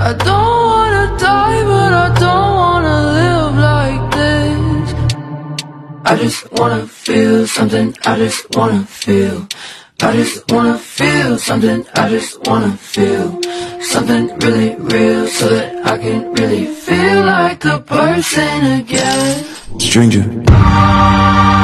I don't wanna die, but I don't wanna live like this. I just wanna feel something, I just wanna feel. I just wanna feel something, I just wanna feel something really real so that I can really feel like a person again. Stranger.